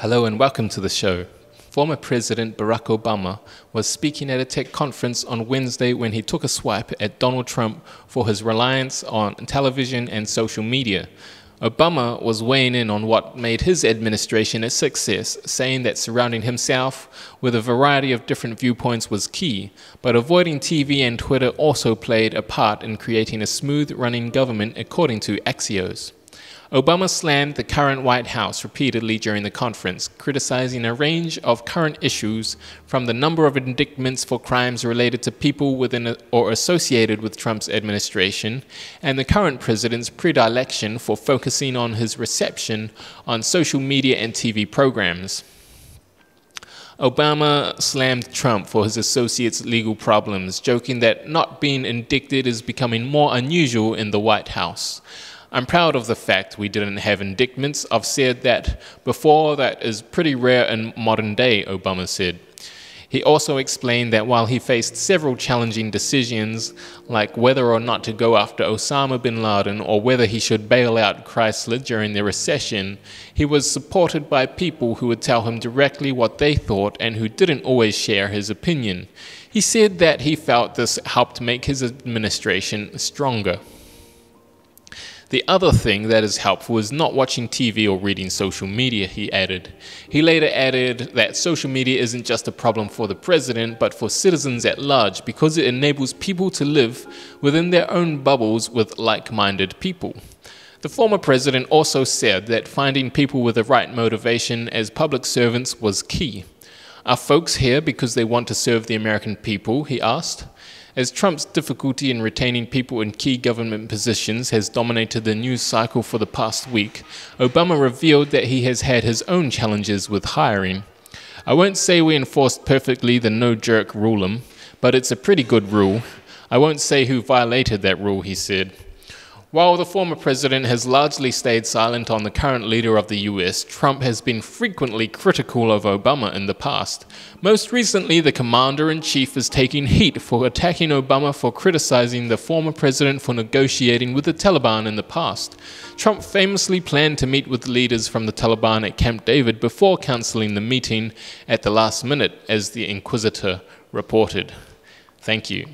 Hello and welcome to the show. Former President Barack Obama was speaking at a tech conference on Wednesday when he took a swipe at Donald Trump for his reliance on television and social media. Obama was weighing in on what made his administration a success, saying that surrounding himself with a variety of different viewpoints was key, but avoiding TV and Twitter also played a part in creating a smooth running government, according to Axios. Obama slammed the current White House repeatedly during the conference, criticizing a range of current issues from the number of indictments for crimes related to people within or associated with Trump's administration and the current president's predilection for focusing on his reception on social media and TV programs. Obama slammed Trump for his associates' legal problems, joking that not being indicted is becoming more unusual in the White House. I'm proud of the fact we didn't have indictments. I've said that before, that is pretty rare in modern day, Obama said. He also explained that while he faced several challenging decisions, like whether or not to go after Osama bin Laden or whether he should bail out Chrysler during the recession, he was supported by people who would tell him directly what they thought and who didn't always share his opinion. He said that he felt this helped make his administration stronger. The other thing that is helpful is not watching TV or reading social media, he added. He later added that social media isn't just a problem for the president, but for citizens at large because it enables people to live within their own bubbles with like minded people. The former president also said that finding people with the right motivation as public servants was key. Are folks here because they want to serve the American people? He asked. As Trump's difficulty in retaining people in key government positions has dominated the news cycle for the past week, Obama revealed that he has had his own challenges with hiring. I won't say we enforced perfectly the no jerk rule, but it's a pretty good rule. I won't say who violated that rule, he said. While the former president has largely stayed silent on the current leader of the US, Trump has been frequently critical of Obama in the past. Most recently, the commander in chief is taking heat for attacking Obama for criticizing the former president for negotiating with the Taliban in the past. Trump famously planned to meet with leaders from the Taliban at Camp David before canceling the meeting at the last minute, as the Inquisitr reported. Thank you.